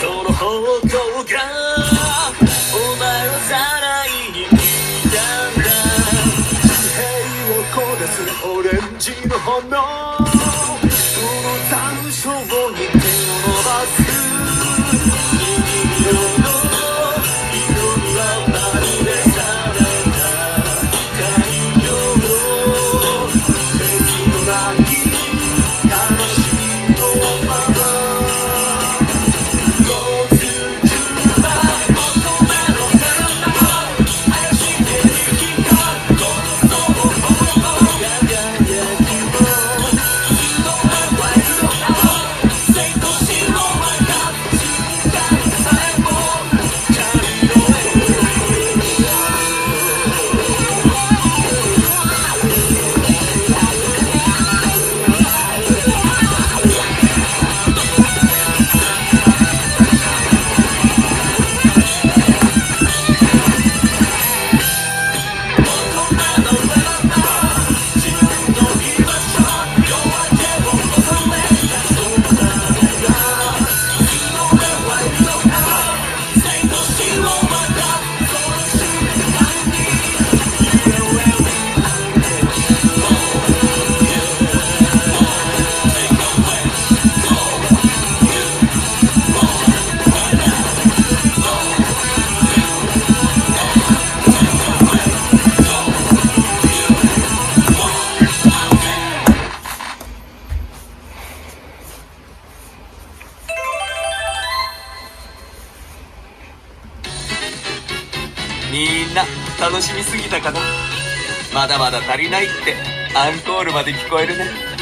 この方向がお前をさらいに来たんだ地平を焦がすオレンジの炎この残暑に手を伸ばす君の「何みんな楽しみすぎたかな。まだまだ足りないってアンコールまで聞こえるね。